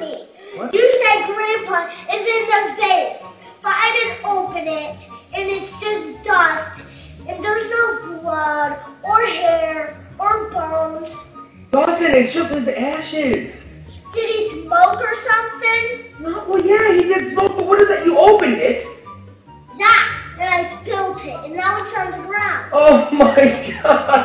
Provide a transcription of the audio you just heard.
me. What? You said Grandpa is in the vase, but I didn't open it, and it's just dust, and there's no blood or hair or bones. Dawson, it's just his ashes. Did he smoke or something? No, well, yeah, he did smoke, but what is that? You opened it. Yeah, and I spilled it, and now it's on the ground. Oh my god,